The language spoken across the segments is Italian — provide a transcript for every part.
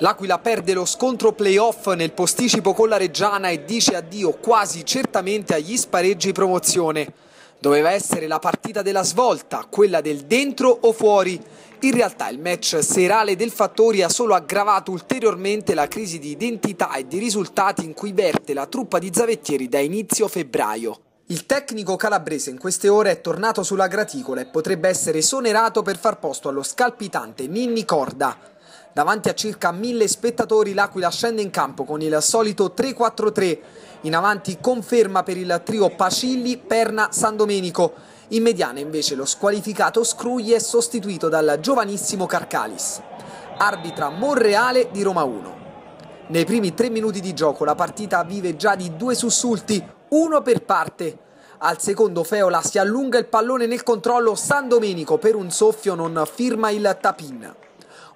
L'Aquila perde lo scontro playoff nel posticipo con la Reggiana e dice addio quasi certamente agli spareggi promozione. Doveva essere la partita della svolta, quella del dentro o fuori. In realtà il match serale del Fattori ha solo aggravato ulteriormente la crisi di identità e di risultati in cui verte la truppa di Zavettieri da inizio febbraio. Il tecnico calabrese in queste ore è tornato sulla graticola e potrebbe essere esonerato per far posto allo scalpitante Ninni Corda. Davanti a circa mille spettatori l'Aquila scende in campo con il solito 3-4-3. In avanti conferma per il trio Pacilli, Perna, San Domenico. In mediana invece lo squalificato Scrugli è sostituito dal giovanissimo Carcalis. Arbitra Monreale di Roma 1. Nei primi tre minuti di gioco la partita vive già di due sussulti, uno per parte. Al secondo Feola si allunga il pallone nel controllo San Domenico per un soffio non firma il tapin.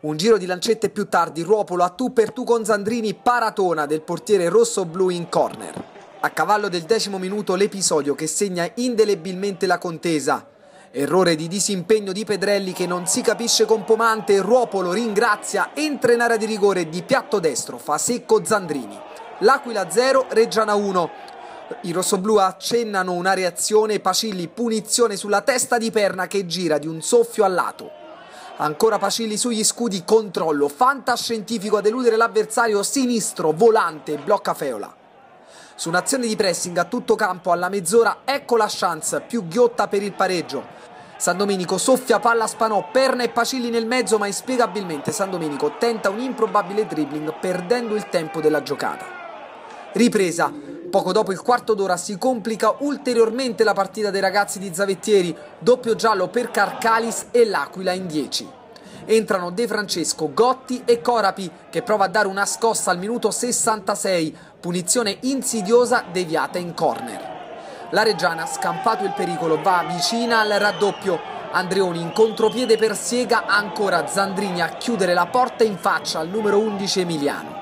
Un giro di lancette più tardi, Ruopolo a tu per tu con Zandrini, paratona del portiere rosso-blu in corner. A cavallo del decimo minuto l'episodio che segna indelebilmente la contesa. Errore di disimpegno di Pedrelli che non si capisce con Pomante, Ruopolo ringrazia, entra in area di rigore di piatto destro, fa secco Zandrini. L'Aquila 0, Reggiana 1. I rossoblù accennano una reazione, Pacilli punizione sulla testa di Perna che gira di un soffio al lato. Ancora Pacilli sugli scudi, controllo fantascientifico ad eludere l'avversario sinistro, volante, blocca Feola. Su un'azione di pressing a tutto campo alla mezz'ora, ecco la chance, più ghiotta per il pareggio. San Domenico soffia palla Spanò, Perna e Pacilli nel mezzo, ma inspiegabilmente San Domenico tenta un improbabile dribbling perdendo il tempo della giocata. Ripresa, Poco dopo il quarto d'ora si complica ulteriormente la partita dei ragazzi di Zavettieri, doppio giallo per Carcalis e l'Aquila in 10. Entrano De Francesco, Gotti e Corapi che prova a dare una scossa al minuto 66, punizione insidiosa deviata in corner. La Reggiana, scampato il pericolo, va vicina al raddoppio. Andreoni in contropiede per Siega, ancora Zandrini a chiudere la porta in faccia al numero 11 Emiliano.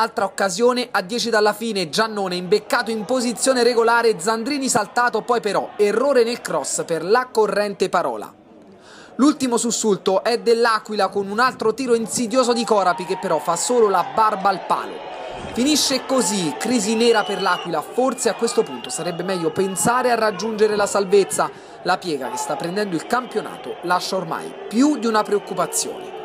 Altra occasione a 10 dalla fine, Giannone imbeccato in posizione regolare, Zandrini saltato, poi però errore nel cross per la corrente parola. L'ultimo sussulto è dell'Aquila con un altro tiro insidioso di Corapi che però fa solo la barba al palo. Finisce così, crisi nera per l'Aquila, forse a questo punto sarebbe meglio pensare a raggiungere la salvezza. La piega che sta prendendo il campionato lascia ormai più di una preoccupazione.